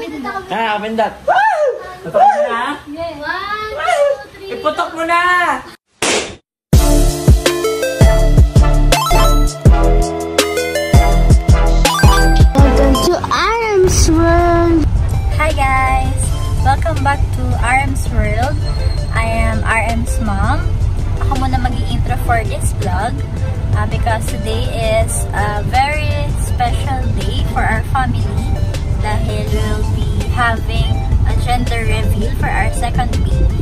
Ah, nakapindot. Putok mo na. One, two, three. Iputok mo na! Welcome to Adam's World. Hi guys! Welcome back to RM's World. I am RM's mom. Ako muna mag-i-intro for this vlog uh, because today is a very special day for our family dahil we'll be having a gender reveal for our second baby.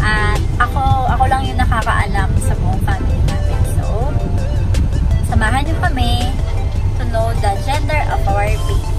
At ako, ako lang yung nakakaalam sa buong family namin. So, samahan niyo kami to know the gender of our baby.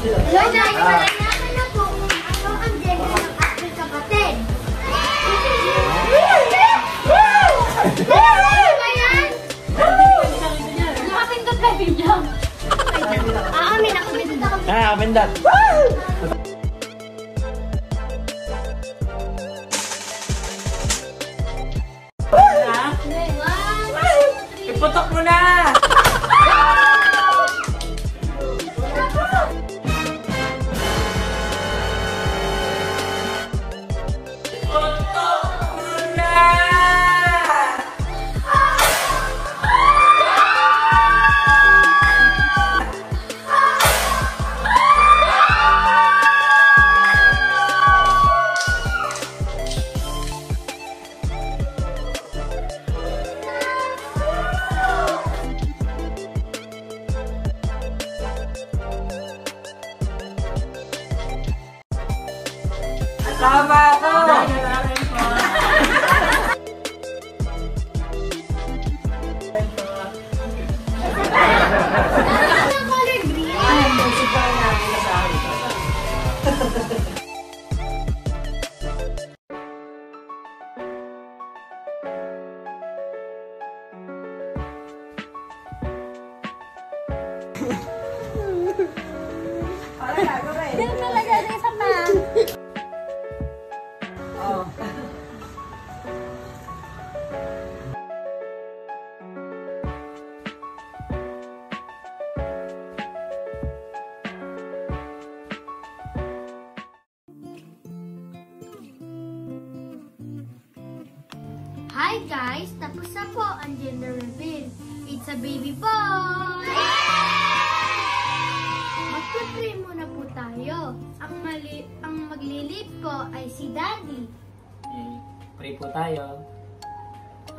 Hello, Nay. Malalaman na kung ano ang gender ng aking kapatid. Ano ba yan? Nakapindot ka video. Ah, may nakapindot ako. Ah, nakapindot. Three. Iputok mo na! Ako! Ano ang color Hi guys! Tapos na po ang gender reveal. It's a baby boy! Magpapray muna po tayo. Ang, mali ang maglilip po ay si Daddy. Eh, pray po tayo.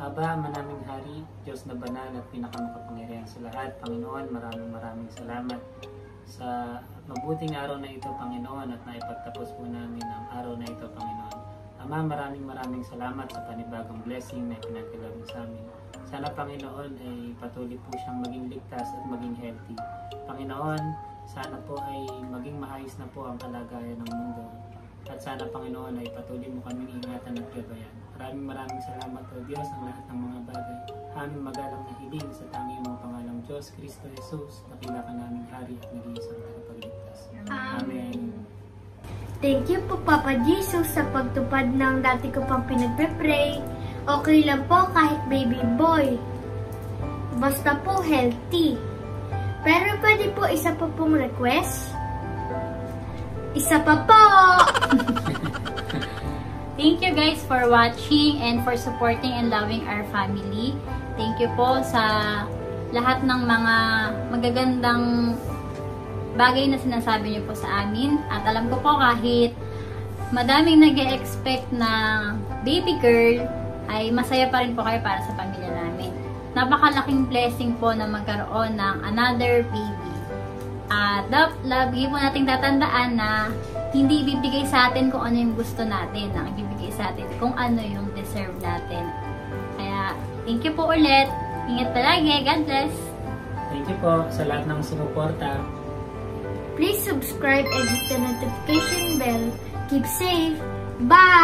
Aba, manaming hari, Diyos na banal at pinakamakapangyarihan sa lahat. Panginoon, maraming maraming salamat sa mabuting araw na ito, Panginoon, at naipagtapos po namin ang araw na ito, Panginoon. Ama, maraming maraming salamat sa panibagong blessing na pinagkalab mo sa amin. Sana, Panginoon, ay patuloy po siyang maging ligtas at maging healthy. Panginoon, sana po ay maging maayos na po ang kalagayan ng mundo. At sana Panginoon ay patuloy mo kaming ingatan at gabayan. Maraming maraming salamat o Diyos ang lahat ng mga bagay. Aming magalang na hiling sa tanging mga pangalang Diyos, Kristo Jesus, na pinaka naming hari at nag-iisang tagapagligtas. Amen. Thank you po Papa Jesus sa pagtupad ng dati ko pang pinagpe-pray. Okay lang po kahit baby boy. Basta po healthy. Pero pwede po isa pa pong request. Isa pa po! Thank you guys for watching and for supporting and loving our family. Thank you po sa lahat ng mga magagandang bagay na sinasabi niyo po sa amin. At alam ko po kahit madaming nag expect na baby girl, ay masaya pa rin po kayo para sa pamilya namin. Napakalaking blessing po na magkaroon ng another baby. At dap, lagi po nating tatandaan na hindi ibibigay sa atin kung ano yung gusto natin. Ang ibibigay sa atin kung ano yung deserve natin. Kaya, thank you po ulit. Ingat palagi. God bless. Thank you po sa lahat ng sumuporta. Please subscribe and hit the notification bell. Keep safe. Bye!